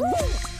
Ooh.